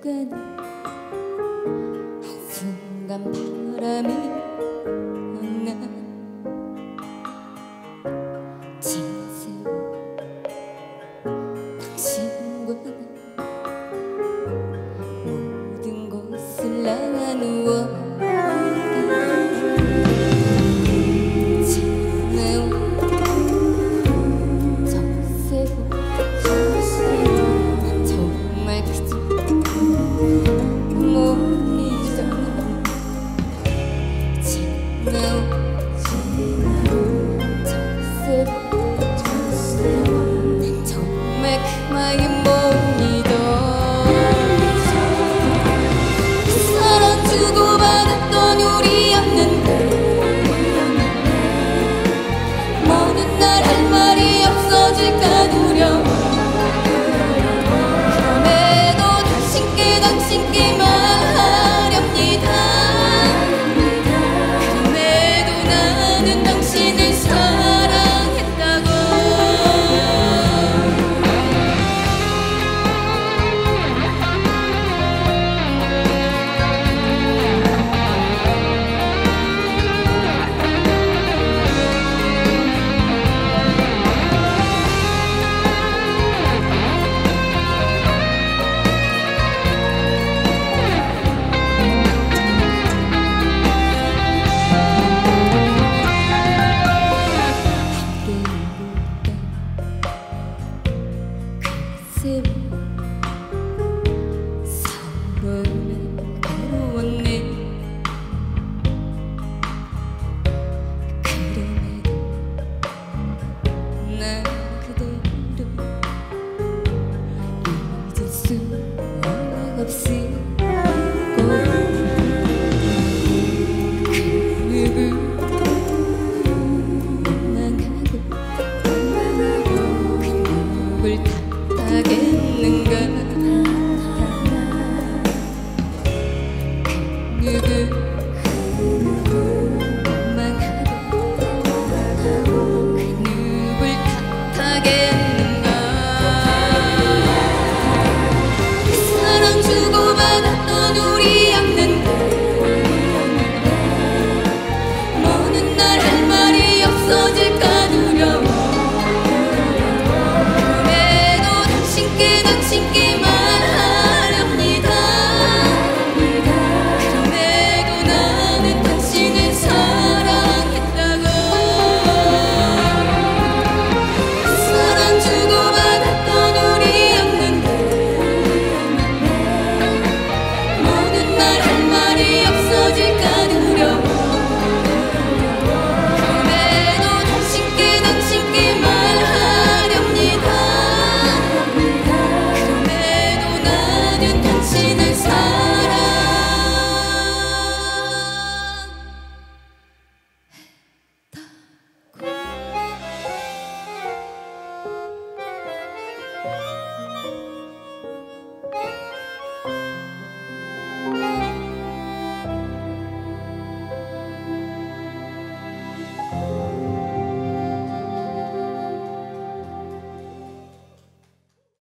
가는 한순간 바람이 나 see